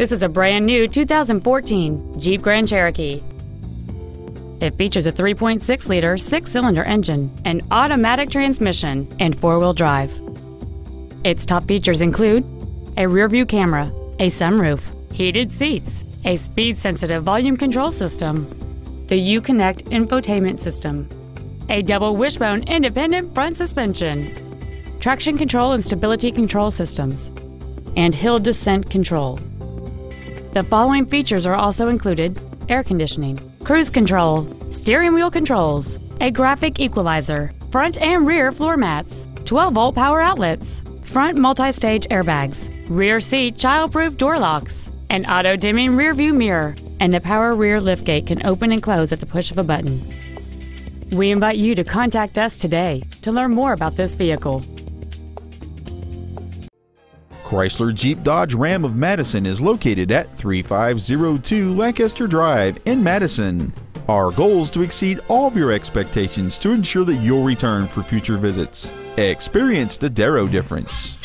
This is a brand new 2014 Jeep Grand Cherokee. It features a 3.6 liter six cylinder engine, an automatic transmission, and four wheel drive. Its top features include a rear view camera, a sunroof, heated seats, a speed sensitive volume control system, the Uconnect infotainment system, a double wishbone independent front suspension, traction control and stability control systems, and hill descent control. The following features are also included air conditioning, cruise control, steering wheel controls, a graphic equalizer, front and rear floor mats, 12 volt power outlets, front multi stage airbags, rear seat child proof door locks, an auto dimming rear view mirror, and the power rear liftgate can open and close at the push of a button. We invite you to contact us today to learn more about this vehicle. Chrysler Jeep Dodge Ram of Madison is located at 3502 Lancaster Drive in Madison. Our goal is to exceed all of your expectations to ensure that you'll return for future visits. Experience the Darrow difference.